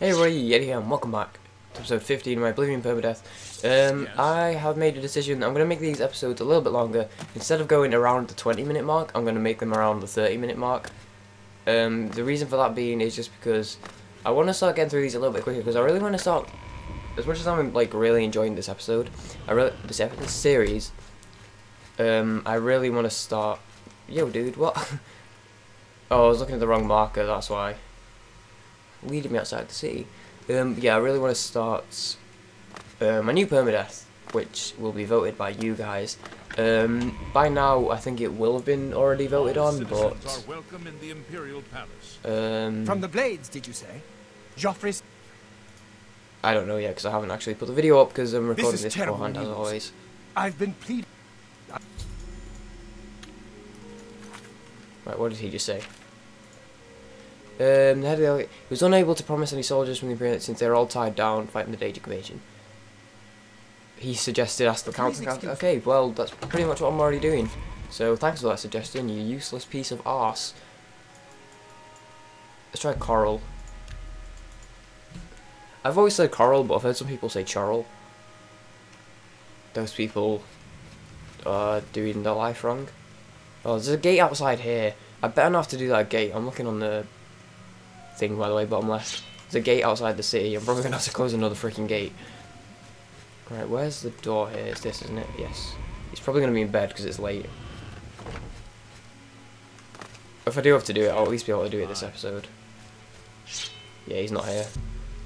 Hey everybody, Yeti here, and welcome back to episode 15 of my Oblivion Permadeath. Um, Yes. I have made a decision, I'm going to make these episodes a little bit longer. Instead of going around the 20 minute mark, I'm going to make them around the 30 minute mark. Um, the reason for that being is just because I want to start getting through these a little bit quicker, because I really want to start, as much as I'm like really enjoying this episode, I really, this episode, this series, um, I really want to start, yo dude, what? oh, I was looking at the wrong marker, that's why leading me outside the city. Um, yeah, I really want to start uh, my new permadeath, which will be voted by you guys. Um, by now, I think it will have been already voted on, but are welcome in the Imperial Palace. um, From the Blades, did you say? Jauffre's. I don't know yet because I haven't actually put the video up because I'm recording is this, terrible beforehand as always. I've been pleading. Right, what did he just say? Um, the head of the, he was unable to promise any soldiers from the Imperial since they're all tied down fighting the Daedric invasion. He suggested ask the council. Okay, well that's pretty much what I'm already doing. So thanks for that suggestion, you useless piece of arse. Let's try coral. I've always said coral, but I've heard some people say choral. Those people are doing their life wrong. Oh, there's a gate outside here. I better not have to do that gate. I'm looking on the thing, by the way, bottom left. There's a gate outside the city. I'm probably going to have to close another freaking gate. Right, where's the door here? It's this, isn't it? Yes. He's probably going to be in bed because it's late. If I do have to do it, I'll at least be able to do it this episode. Yeah, he's not here.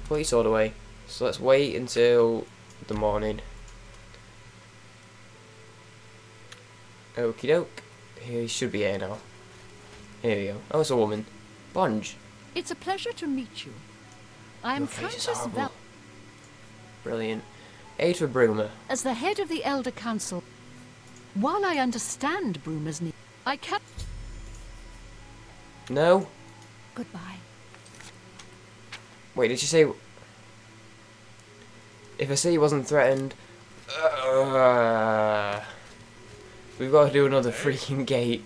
Put your sword away. So let's wait until the morning. Okie doke. He should be here now. Here we go. Oh, it's a woman. Bunge. It's a pleasure to meet you. I am Your face Francis horrible. Brilliant. Aid for Bruma. As the head of the Elder Council, while I understand Bruma's need, I can't. No? Goodbye. Wait, did you say... If I say he wasn't threatened... Uh, we've got to do another freaking gate.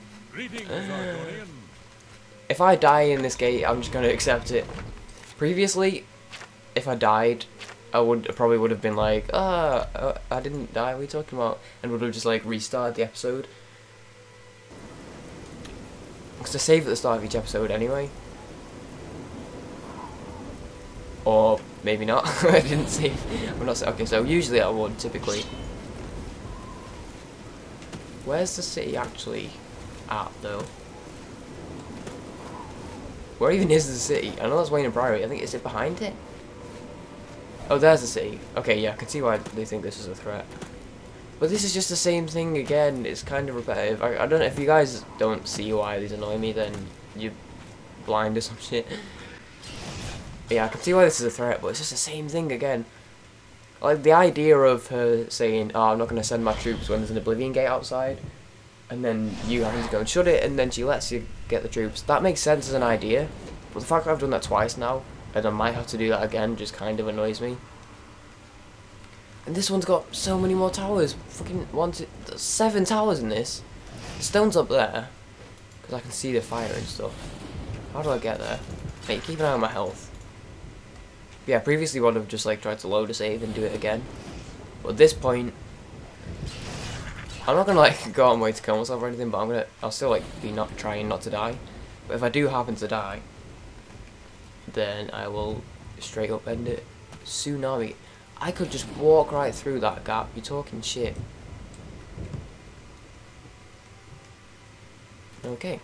If I die in this gate, I'm just going to accept it. Previously, if I died, I would I probably would have been like, ah, uh, I didn't die, what are you talking about? And would have just like restarted the episode. Because I save at the start of each episode anyway. Or maybe not. I didn't save. I'm not. Okay, so usually I would typically. Where's the city actually at though? Where even is the city? I know that's Weynon Priory. I think is it behind it? Oh, there's the city. Okay, yeah, I can see why they think this is a threat. But this is just the same thing again. It's kind of repetitive. I, I don't know if you guys don't see why these annoy me, then you're blind or some shit. Yeah, I can see why this is a threat, but it's just the same thing again. Like the idea of her saying, "Oh, I'm not going to send my troops when there's an Oblivion Gate outside," and then you having to go and shut it, and then she lets you get the troops. That makes sense as an idea, but the fact I've done that twice now, and I might have to do that again, just kind of annoys me. And this one's got so many more towers. Fucking one, two, seven towers in this. The stone's up there, because I can see the fire and stuff. How do I get there? Hey, keep an eye on my health. Yeah, previously I would have just like tried to load a save and do it again. But at this point, I'm not gonna like go out and wait to kill myself or anything, but I'm gonna, I'll still like be not trying not to die. But if I do happen to die, then I will straight up end it. Tsunami. I could just walk right through that gap. You're talking shit. Okay.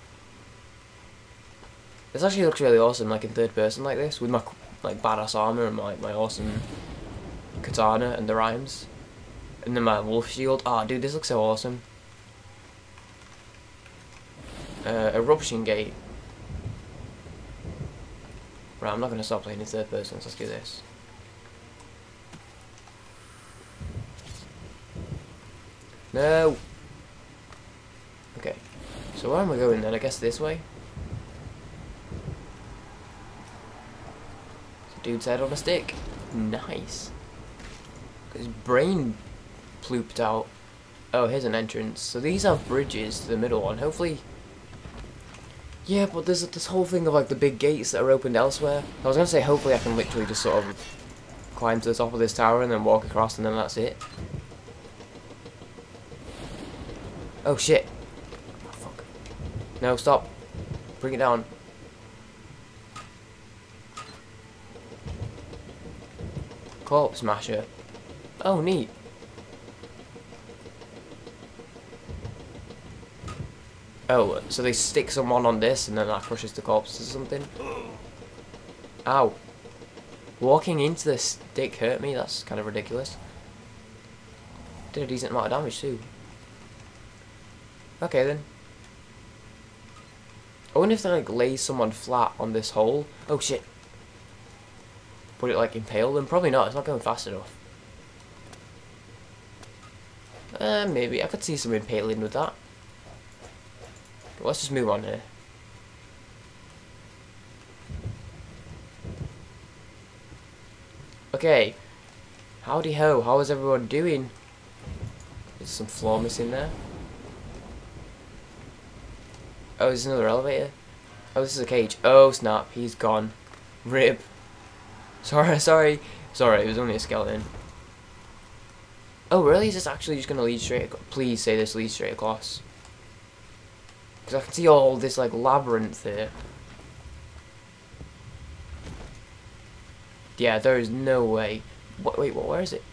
This actually looks really awesome, like in third person like this, with my like badass armor and my my awesome katana and the rhymes, and then my wolf shield. Ah, dude, this looks so awesome. Uh, eruption gate. Right, I'm not gonna stop playing in third person. So let's do this. No. Okay. So where am I going then? I guess this way. Dude's head on a stick. Nice. His brain plooped out. Oh, here's an entrance. So these have bridges to the middle one. Hopefully, Yeah, but there's this whole thing of like the big gates that are opened elsewhere. I was gonna say hopefully I can literally just sort of climb to the top of this tower and then walk across and then that's it. Oh shit. Oh, fuck. No, stop. Bring it down. Corpse smasher. Oh, neat. Oh, so they stick someone on this and then that crushes the corpse or something? Ow. Walking into the stick hurt me, that's kind of ridiculous. Did a decent amount of damage too. Okay then. I wonder if they like lay someone flat on this hole. Oh shit. Would it like impale them? Probably not, it's not going fast enough. Uh, maybe. I could see some impaling with that. Let's just move on here. Okay. Howdy ho, how is everyone doing? There's some floor missing there. Oh, there's another elevator. Oh, this is a cage. Oh, snap, he's gone. Rib. Sorry, sorry. Sorry, it was only a skeleton. Oh, really? Is this actually just going to lead straight Please say this leads straight across. Because I can see all this, like, labyrinth here. Yeah, there is no way. What, wait, what? Where is it?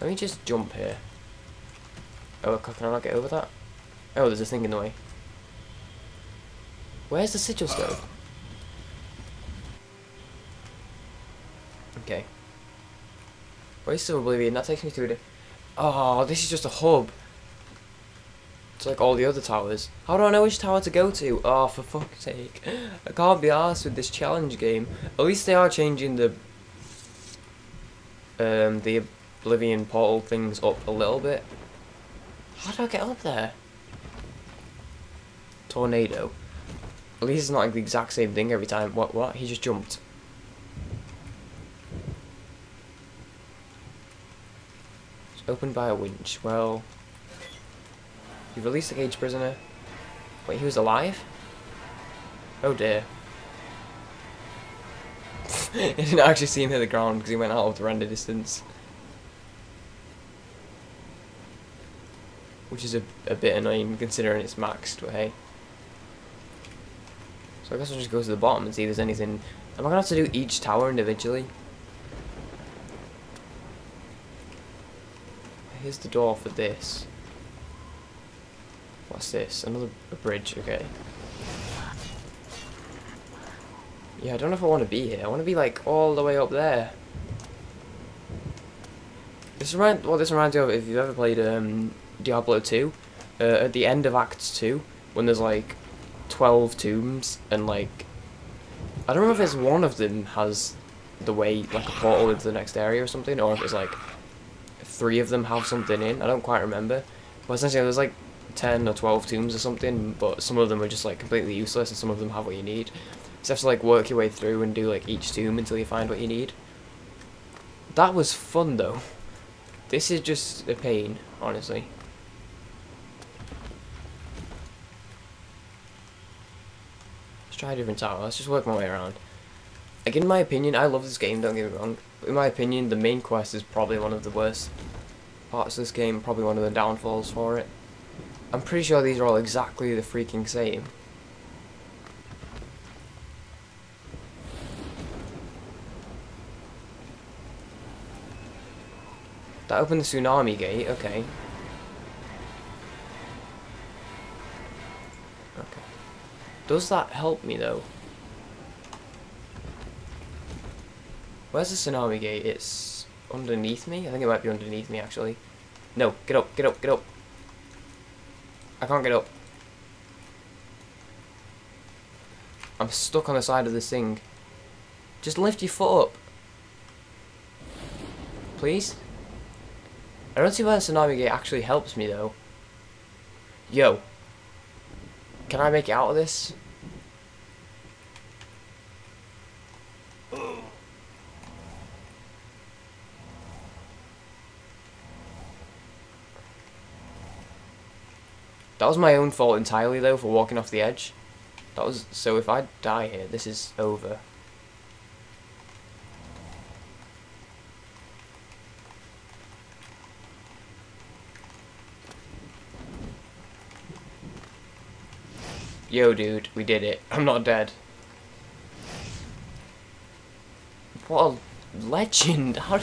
Let me just jump here. Oh, can I not get over that? Oh, there's a thing in the way. Where's the sigil stone? Okay. Waste of Oblivion, that takes me to the... Oh, this is just a hub. It's like all the other towers. How do I know which tower to go to? Oh, for fuck's sake. I can't be arsed with this challenge game. At least they are changing the... Um, the Oblivion portal things up a little bit. How do I get up there? Tornado. At least it's not like the exact same thing every time. What, what? He just jumped. It's opened by a winch. Well... You released the cage prisoner. Wait, he was alive? Oh dear. I didn't actually see him hit the ground because he went out of the render distance. Which is a, a bit annoying considering it's maxed, but hey. So I guess I'll just go to the bottom and see if there's anything... Am I going to have to do each tower individually? Here's the door for this. What's this? Another bridge, okay. Yeah, I don't know if I want to be here. I want to be like all the way up there. This reminds well, this reminds me of if you've ever played um, Diablo 2. Uh, at the end of Act 2, when there's like 12 tombs and like I don't know if it's one of them has the way like a portal into the next area or something, or if it's like three of them have something in. I don't quite remember. But essentially, there's like 10 or 12 tombs or something, but some of them are just like completely useless and some of them have what you need. So you have to like work your way through and do like each tomb until you find what you need. That was fun though. This is just a pain, honestly. Let's try a different tower. Let's just work my way around. Like, in my opinion, I love this game, don't get me wrong. But in my opinion, the main quest is probably one of the worst parts of this game, probably one of the downfalls for it. I'm pretty sure these are all exactly the freaking same. That opened the tsunami gate, okay. Okay. Does that help me though? Where's the tsunami gate? It's underneath me? I think it might be underneath me actually. No, get up, get up, get up. I can't get up. I'm stuck on the side of this thing. Just lift your foot up. Please? I don't see why the tsunami gate actually helps me though. Yo. Can I make it out of this? That was my own fault entirely, though, for walking off the edge. That was so. If I die here, this is over. Yo, dude, we did it. I'm not dead. What a legend! I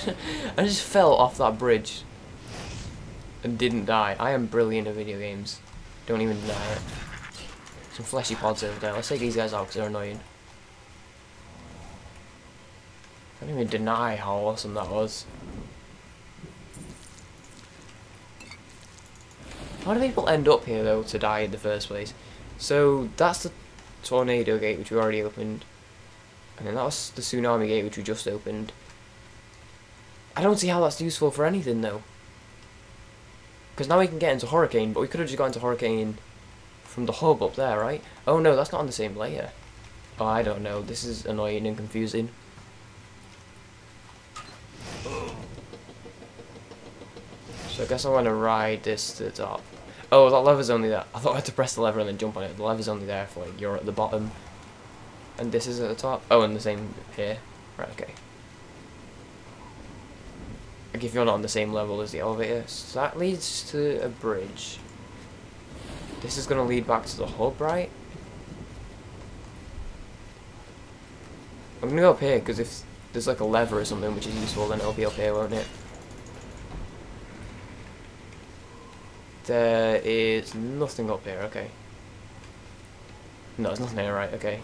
just fell off that bridge and didn't die. I am brilliant at video games. Don't even deny it. Some fleshy pods over there. Let's take these guys out because they're annoying. I don't even deny how awesome that was. How do people end up here though to die in the first place? So that's the tornado gate which we already opened. And then that was the tsunami gate which we just opened. I don't see how that's useful for anything though. Because now we can get into Hurricane, but we could have just gone into Hurricane from the hub up there, right? Oh no, that's not on the same layer. Oh, I don't know. This is annoying and confusing. So I guess I want to ride this to the top. Oh, that lever's only there. I thought I had to press the lever and then jump on it. The lever's only there for like you're at the bottom. And this is at the top. Oh, and the same here. Right, okay. Like if you're not on the same level as the elevator. So that leads to a bridge. This is going to lead back to the hub, right? I'm going to go up here, because if there's like a lever or something which is useful, then it'll be up here, won't it? There is nothing up here, okay. No, there's nothing here, right, okay.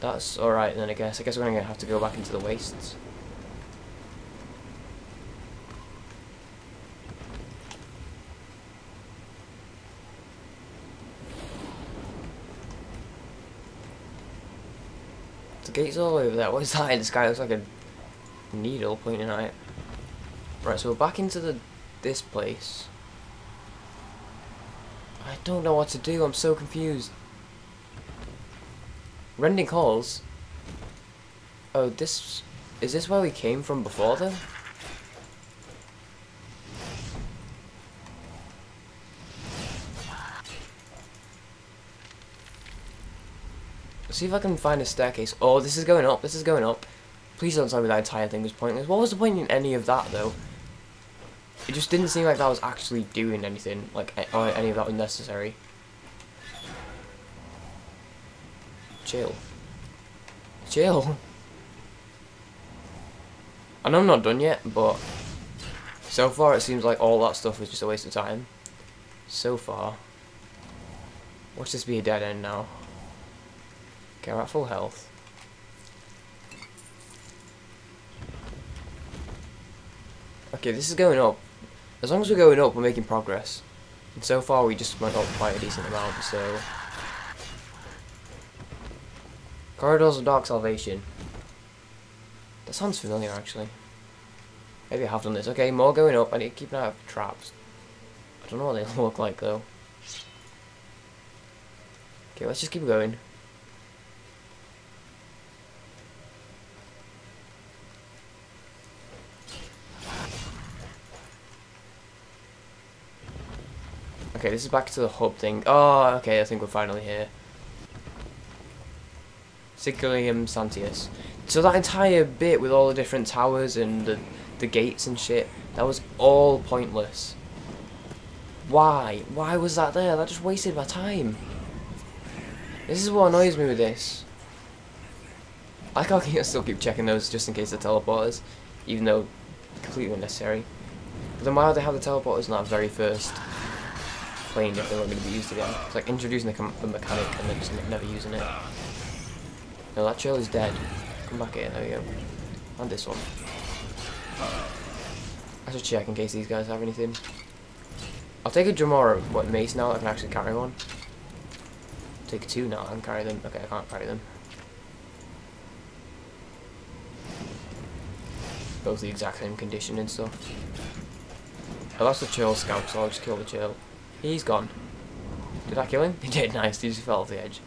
That's alright then, I guess. I guess we're going to have to go back into the wastes. The gate's all over there. What is that in the sky? It looks like a needle pointing at it. Right, so we're back into the this place. I don't know what to do. I'm so confused. Rending halls. Oh, this is this where we came from before then? See if I can find a staircase. Oh, this is going up. This is going up. Please don't tell me that entire thing was pointless. What was the point in any of that, though? It just didn't seem like that was actually doing anything, like, any of that was necessary. Chill. Chill. I know I'm not done yet, but so far it seems like all that stuff was just a waste of time. So far. Watch this be a dead end now. Okay, we're at full health. Okay, this is going up. As long as we're going up, we're making progress. And so far, we just went up quite a decent amount, so... Corridors of Dark Salvation. That sounds familiar, actually. Maybe I have done this. Okay, more going up. I need to keep an eye out for traps. I don't know what they look like, though. Okay, let's just keep going. Okay, this is back to the hub thing. Oh, okay, I think we're finally here. Sigillum Sanguis. So that entire bit with all the different towers and the, the gates and shit, that was all pointless. Why? Why was that there? That just wasted my time. This is what annoys me with this. I can't still keep checking those just in case they're teleporters, even though completely unnecessary. But then why would they have the teleporters in that very first plane if they weren't going to be used again. It's like introducing the, the mechanic and then just never using it. No, that chill is dead. Come back here, there we go. And this one. I should check in case these guys have anything. I'll take a Dremora, what, mace now, I can actually carry one. Take two now, I can carry them. Okay, I can't carry them. Both the exact same condition and stuff. Oh, that's the chill scout, so I'll just kill the chill. He's gone. Did I kill him? He did, nice, he just fell off the edge.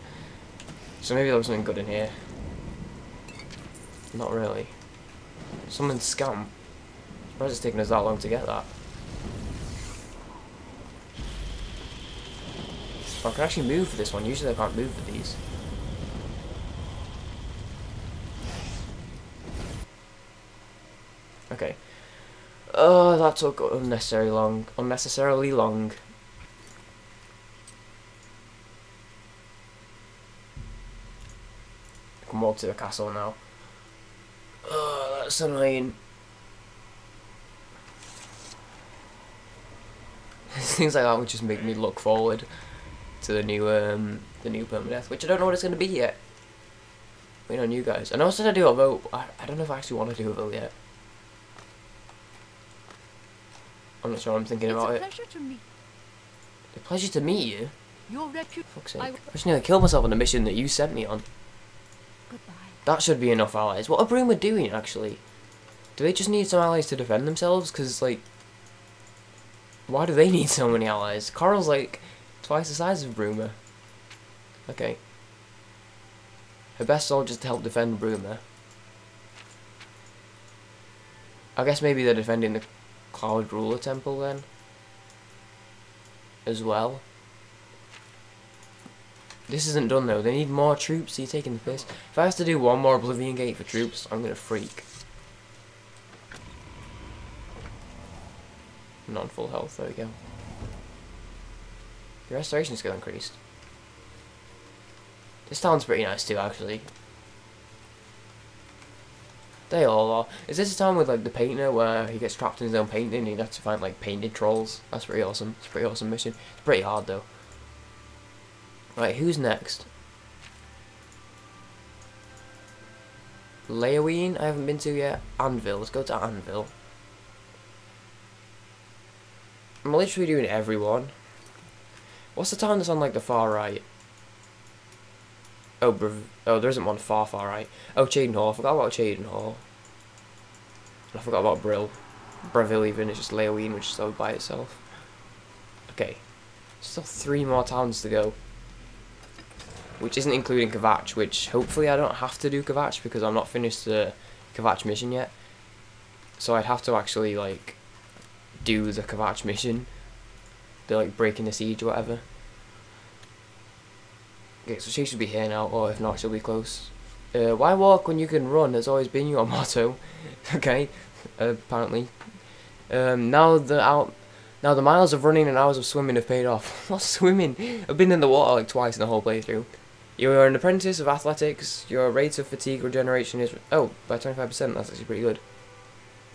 So maybe there was something good in here. Not really. Someone's scam. Surprised it's taken us that long to get that. I can actually move for this one. Usually I can't move for these. Okay. Oh, that took unnecessarily long. Unnecessarily long. I can walk to the castle now. Oh, that's annoying. Things like that would just make me look forward to the new um the new permadeath, which I don't know what it's gonna be yet. Waiting on you guys. I know I said I'd do a vote. I, I don't know if I actually want to do a vote yet. I'm not sure I'm thinking it's about a it. pleasure to meet A pleasure to meet you. your repu- Fuck's sake. I I, just nearly killed myself on the mission that you sent me on. That should be enough allies. What are Bruma doing, actually? Do they just need some allies to defend themselves? Because, like... Why do they need so many allies? Chorrol's, like, twice the size of Bruma. Okay. Her best soldiers to help defend Bruma. I guess maybe they're defending the Cloud Ruler Temple, then? As well. This isn't done though. They need more troops. Are you taking the piss? If I have to do one more Oblivion Gate for troops, I'm gonna freak. Non full health. There we go. The restoration skill increased. This town's pretty nice too, actually. They all are. Is this a town with like the painter where he gets trapped in his own painting and you have to find like painted trolls? That's pretty awesome. It's a pretty awesome mission. It's pretty hard though. Right, who's next? Leyawiin, I haven't been to yet. Anvil, let's go to Anvil. I'm literally doing everyone. What's the town that's on like the far right? Oh, oh, there isn't one far, far right. Oh, Cheydinhal. I forgot about Cheydinhal. And I forgot about Bravil. Bravil even it's just Leyawiin, which is all by itself. Okay. Still three more towns to go. Which isn't including Kvatch, which hopefully I don't have to do Kvatch because I'm not finished the Kvatch mission yet. So I'd have to actually, like, do the Kvatch mission. The, like, breaking the siege or whatever. Okay, so she should be here now, or if not, she'll be close. Uh, why walk when you can run has always been your motto. okay, uh, apparently. Um, now the out, now the miles of running and hours of swimming have paid off. What's swimming? I've been in the water like twice in the whole playthrough. You are an apprentice of athletics. Your rate of fatigue regeneration is oh by twenty five percent. That's actually pretty good.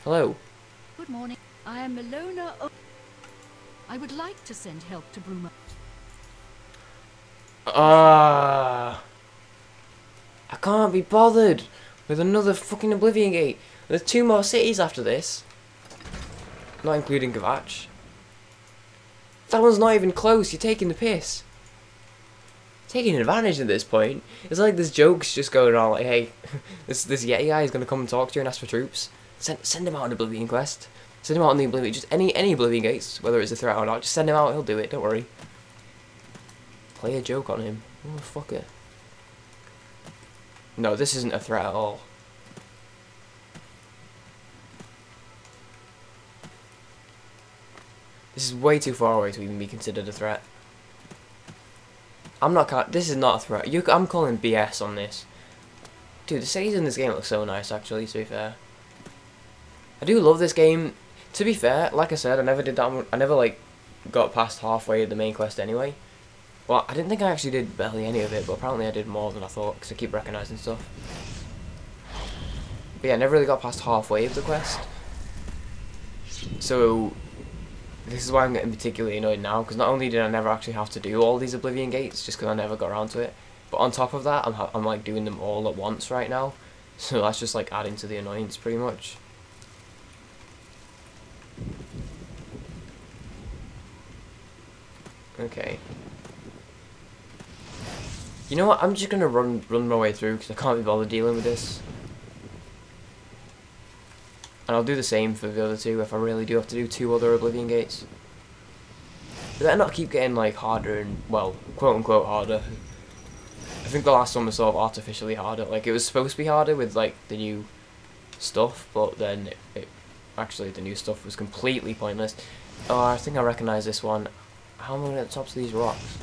Hello. Good morning. I am Melona. O- I would like to send help to Bruma. Ah. I can't be bothered with another fucking Oblivion Gate. There's two more cities after this. Not including Kvatch. That one's not even close, you're taking the piss. Taking advantage at this point. It's like this jokes just going on like, hey, this this Yeti guy is gonna come and talk to you and ask for troops. Send send him out on the Oblivion Quest. Send him out on the Oblivion just any any Oblivion Gates, whether it's a threat or not, just send him out, he'll do it, don't worry. Play a joke on him. Motherfucker. No, this isn't a threat at all. This is way too far away to even be considered a threat. I'm not. This is not a threat. You, I'm calling BS on this. Dude, the cities in this game look so nice. Actually, to be fair, I do love this game. To be fair, like I said, I never did that. I never like got past halfway of the main quest anyway. Well, I didn't think I actually did barely any of it, but apparently I did more than I thought because I keep recognizing stuff. But yeah, I never really got past halfway of the quest. So, this is why I'm getting particularly annoyed now, because not only did I never actually have to do all these Oblivion Gates, just because I never got around to it, but on top of that, I'm, I'm like doing them all at once right now. So that's just like adding to the annoyance pretty much. Okay. You know what? I'm just gonna run run my way through because I can't be bothered dealing with this. And I'll do the same for the other two if I really do have to do two other Oblivion Gates. But better not keep getting like harder and well, quote unquote harder. I think the last one was sort of artificially harder. Like it was supposed to be harder with like the new stuff, but then it, it actually the new stuff was completely pointless. Oh, I think I recognise this one. How am I at the tops of these rocks?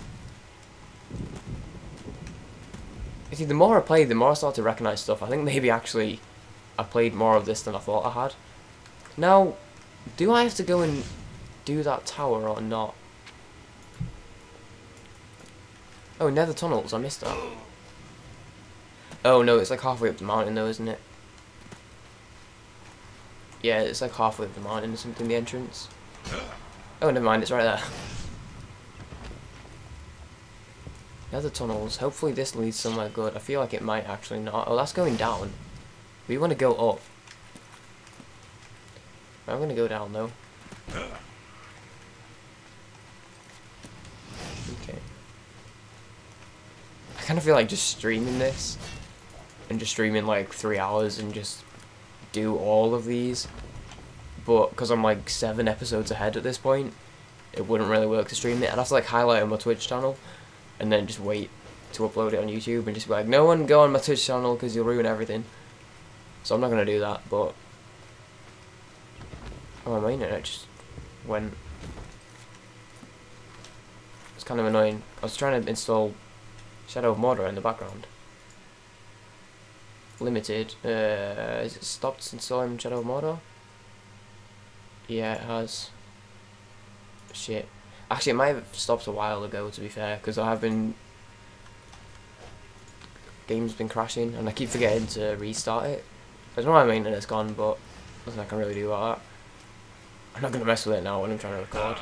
You see, the more I play, the more I start to recognize stuff. I think maybe actually I played more of this than I thought I had. Now, do I have to go and do that tower or not? Oh, nether tunnels, I missed that. Oh no, it's like halfway up the mountain though, isn't it? Yeah, it's like halfway up the mountain or something, the entrance. Oh, never mind, it's right there. Nether tunnels, hopefully this leads somewhere good. I feel like it might actually not. Oh, that's going down. We want to go up. I'm gonna go down though. Okay. I kind of feel like just streaming this and just streaming like three hours and just do all of these. But because I'm like seven episodes ahead at this point, it wouldn't really work to stream it. I'd have to like highlight on my Twitch channel and then just wait to upload it on YouTube and just be like, no one go on my Twitch channel because you'll ruin everything. So I'm not going to do that, but... Oh, my internet just went... It's kind of annoying. I was trying to install Shadow of Mordor in the background. Limited. Uh, has it stopped installing Shadow of Mordor? Yeah, it has. Shit. Actually, it might have stopped a while ago, to be fair, because I have been... Game's been crashing, and I keep forgetting to restart it. Know why internet's gone, but nothing I can really do about that. I'm not to mess with it now when I'm trying to record.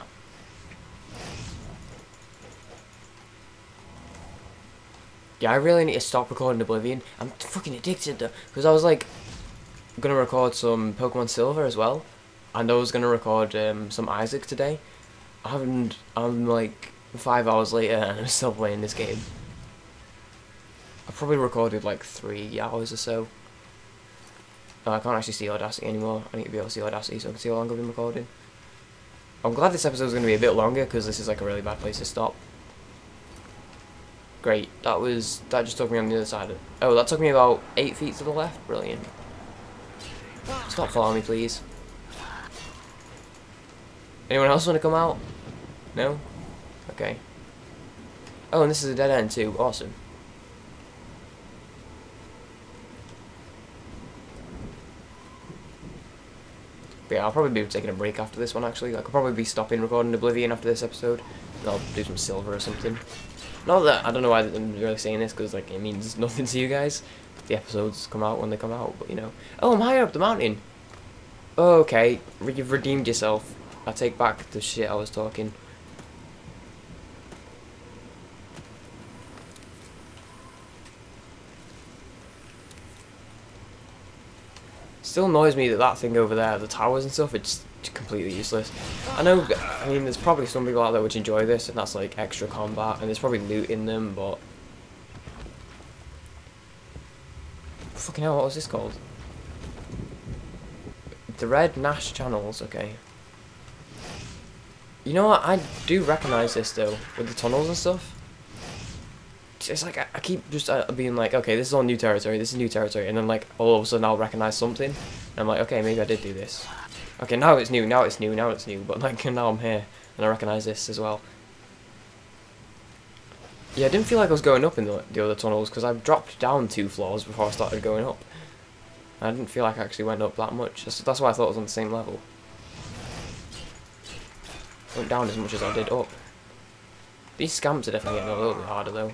Yeah, I really need to stop recording Oblivion. I'm fucking addicted though, because I was like, gonna record some Pokemon Silver as well, and I was gonna record um, some Isaac today. I haven't. I'm like five hours later, and I'm still playing this game. I probably recorded like three hours or so. I can't actually see Audacity anymore. I need to be able to see Audacity so I can see how long I've been recording. I'm glad this episode is going to be a bit longer because this is like a really bad place to stop. Great, that was, that just took me on the other side of, oh that took me about 8 feet to the left, brilliant. Stop following me please. Anyone else want to come out? No? Okay. Oh, and this is a dead end too, awesome. But yeah, I'll probably be taking a break after this one actually. I could probably be stopping recording Oblivion after this episode. I'll do some silver or something. Not that, I don't know why I'm really saying this, because like, it means nothing to you guys. The episodes come out when they come out, but you know. Oh, I'm higher up the mountain! Okay, you've redeemed yourself. I take back the shit I was talking. Still annoys me that that thing over there, the towers and stuff, it's completely useless. I know, I mean, there's probably some people out there which enjoy this, and that's like extra combat, and there's probably loot in them, but... Fucking hell, what was this called? The Red Nash Channels, okay. You know what, I do recognise this though, with the tunnels and stuff. It's like, I, I keep just uh, being like, okay, this is all new territory, this is new territory, and then like, all of a sudden I'll recognise something, and I'm like, okay, maybe I did do this. Okay, now it's new, now it's new, now it's new, but like, now I'm here, and I recognise this as well. Yeah, I didn't feel like I was going up in the, the other tunnels, because I dropped down two floors before I started going up. I didn't feel like I actually went up that much, that's, that's why I thought it was on the same level. went down as much as I did up. These scamps are definitely getting a little bit harder though.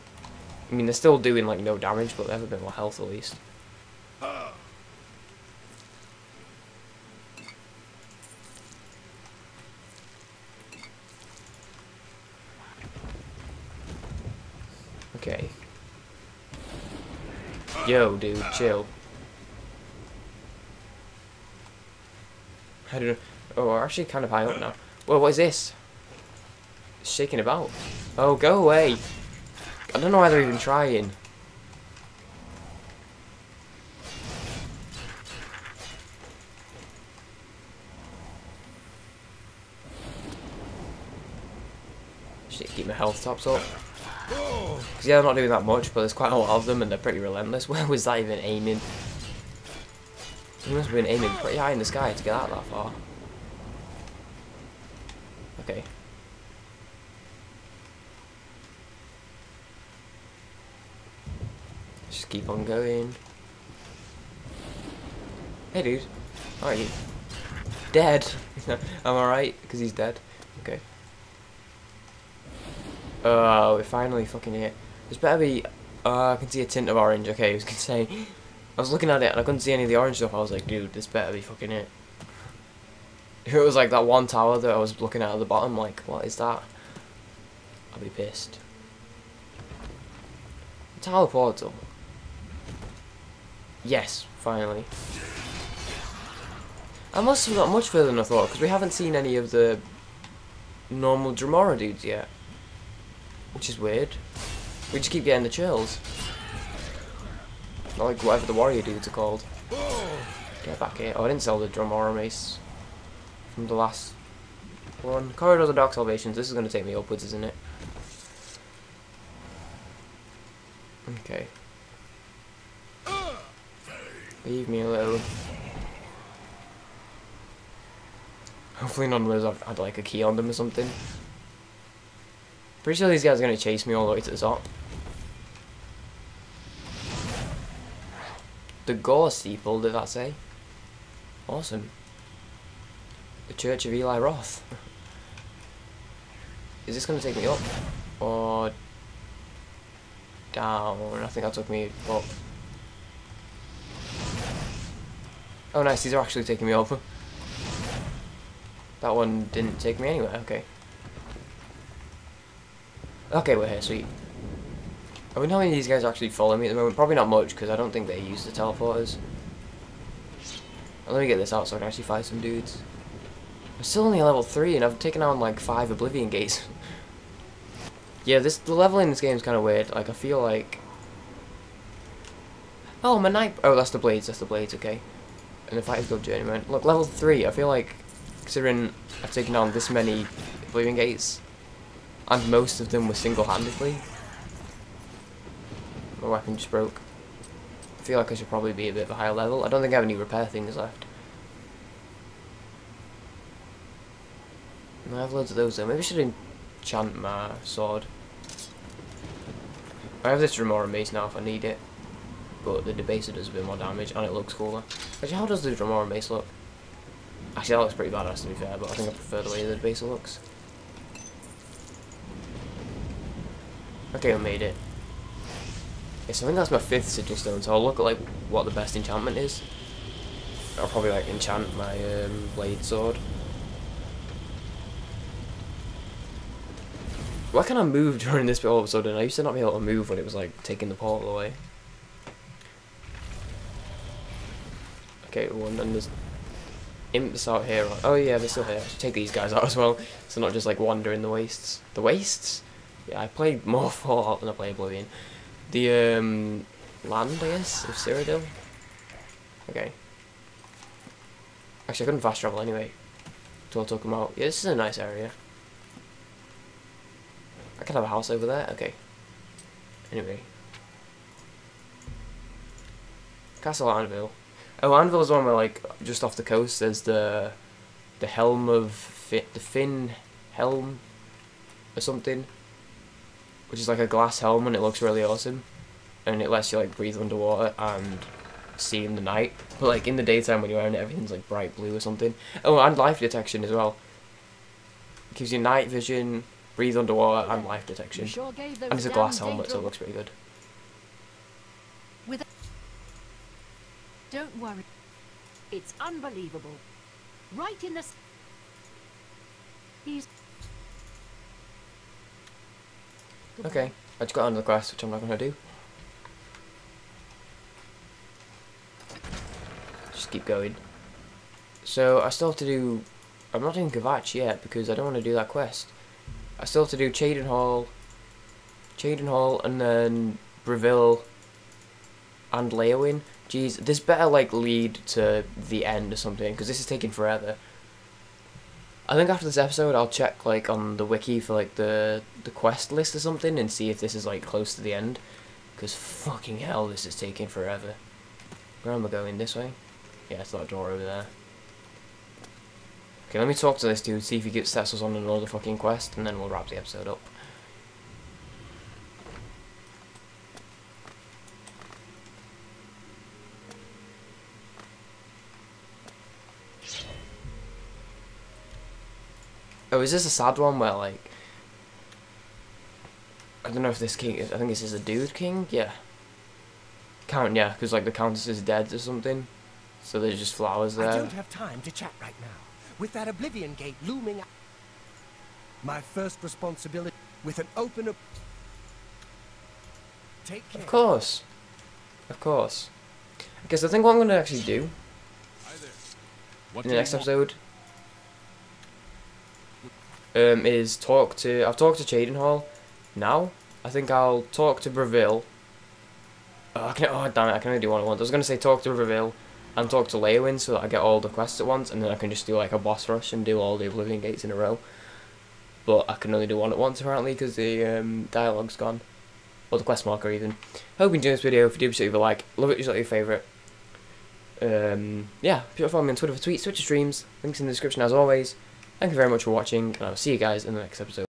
I mean, they're still doing like no damage, but they have a bit more health at least. Okay. Yo, dude, chill. I don't know. Oh, we're actually kind of high up now. Well, what is this? It's shaking about. Oh, go away. I don't know why they're even trying. Shit, keep my health tops up. Because yeah, I'm not doing that much, but there's quite a lot of them and they're pretty relentless. Where was that even aiming? He must have been aiming pretty high in the sky to get out that far. Okay. Keep on going. Hey, dude. How are you? Dead. I'm alright, because he's dead. Okay. Oh, we finally fucking hit. There's better be... Uh, I can see a tint of orange. Okay, I was gonna say... I was looking at it and I couldn't see any of the orange stuff. I was like, dude, this better be fucking it. If it was like that one tower that I was looking at at the bottom, like, what is that? I'll be pissed. Tower portal. Yes, finally. I must have got much further than I thought, because we haven't seen any of the normal Dremora dudes yet. Which is weird. We just keep getting the chills. Not like whatever the warrior dudes are called. Get back here. Oh, I didn't sell the Dremora mace from the last one. Corridors of Dark Salvations. This is going to take me upwards, isn't it? Okay. Leave me alone. Hopefully none of those have had like a key on them or something. Pretty sure these guys are going to chase me all the way to the top. The Gore Steeple, did that say? Awesome. The Church of Eli Roth. Is this going to take me up? Or down? I think that took me up. Oh nice, these are actually taking me over. That one didn't take me anywhere, okay. Okay, we're here, sweet. I mean, how many of these guys actually follow me at the moment? Probably not much, because I don't think they use the teleporters. Let me get this out so I can actually fight some dudes. I'm still only level 3, and I've taken on like 5 Oblivion Gates. yeah, this the leveling in this game is kind of weird. Like, I feel like... Oh, my knight... Oh, that's the blades, that's the blades, okay. And the fighters go journeyman. Look, level 3, I feel like, considering I've taken on this many Oblivion Gates, and most of them were single-handedly. My weapon just broke. I feel like I should probably be a bit of a higher level. I don't think I have any repair things left. I have loads of those though. Maybe I should enchant my sword. I have this Dremora mace now if I need it. But the debaser does a bit more damage and it looks cooler. Actually, how does the Dremora base look? Actually, that looks pretty badass to be fair, but I think I prefer the way the debaser looks. Okay, I made it. Okay, so I think that's my fifth sigil stone, so I'll look at like what the best enchantment is. I'll probably like enchant my um, blade sword. Why can't I move during this bit all of a sudden? I used to not be able to move when it was like taking the portal away. Okay, one and there's imps out here. Oh yeah, they're still here. I should take these guys out as well, so not just like wander in the wastes. The wastes? Yeah, I played more Fallout than I played Oblivion. The um, land, I guess, of Cyrodiil. Okay. Actually, I couldn't fast travel anyway. So I'll talk them out. Yeah, this is a nice area. I could have a house over there. Okay. Anyway. Castle Anvil. Oh, Anvil is one where, like, just off the coast, there's the the helm of the Finn helm or something, which is like a glass helm and it looks really awesome, and it lets you like breathe underwater and see in the night. But like in the daytime when you're wearing it, everything's like bright blue or something. Oh, and life detection as well. It gives you night vision, breathe underwater, and life detection. And it's a glass helmet, so it looks pretty good. With Don't worry. It's unbelievable. Right in the... He's... Okay, I just got under the grass, which I'm not gonna do. Just keep going. So I still have to do. I'm not doing Kvatch yet because I don't want to do that quest. I still have to do Cheydinhal, Chaden Hall, and then Bravil and Leyawiin. Jeez, this better like lead to the end or something because this is taking forever. I think after this episode, I'll check like on the wiki for like the the quest list or something and see if this is like close to the end. Because fucking hell, this is taking forever. Where am I going? This way? Yeah, it's that door over there. Okay, let me talk to this dude, see if he gets sets us on another fucking quest, and then we'll wrap the episode up. Oh, is this a sad one where like I don't know if this king is. I think this is a dude king. Yeah. Count, yeah, because like the countess is dead or something, so there's just flowers there. I don't have time to chat right now. With that Oblivion Gate looming... My first responsibility with an open... op- Take care. Of course, of course. I guess I think what I'm gonna actually do Hi there. What in the you next want? episode um, is talk to. I've talked to Cheydinhal. Now I think I'll talk to Bravil. Oh, I can, oh damn it! I can only do one at once. I was gonna say talk to Bravil and talk to Leyawiin so that I get all the quests at once, and then I can just do like a boss rush and do all the Oblivion gates in a row. But I can only do one at once apparently because the um, dialogue's gone, or the quest marker even. Hope you enjoyed this video. If you do, please leave a like. Love it. Just like your favourite. Um, yeah, if you want to follow me on Twitter for tweets, Twitch streams, links in the description as always. Thank you very much for watching, and I'll see you guys in the next episode.